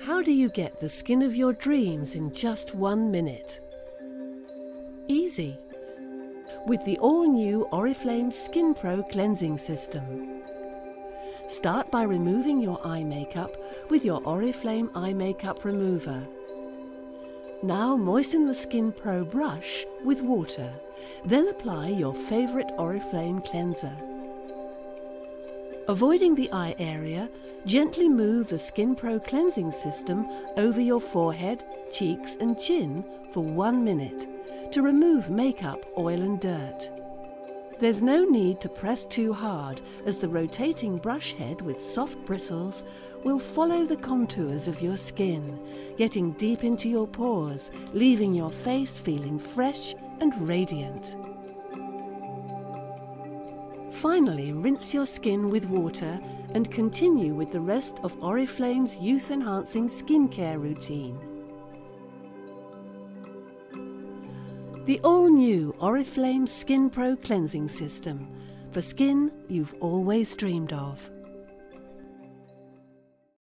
How do you get the skin of your dreams in just one minute? Easy. With the all-new Oriflame Skin Pro Cleansing System. Start by removing your eye makeup with your Oriflame Eye Makeup Remover. Now moisten the Skin Pro brush with water, then apply your favourite Oriflame cleanser. Avoiding the eye area, gently move the Skin Pro cleansing system over your forehead, cheeks and chin for one minute to remove makeup, oil and dirt. There's no need to press too hard as the rotating brush head with soft bristles will follow the contours of your skin, getting deep into your pores, leaving your face feeling fresh and radiant. Finally, rinse your skin with water and continue with the rest of Oriflame's youth enhancing skincare routine. The all new Oriflame Skin Pro Cleansing System for skin you've always dreamed of.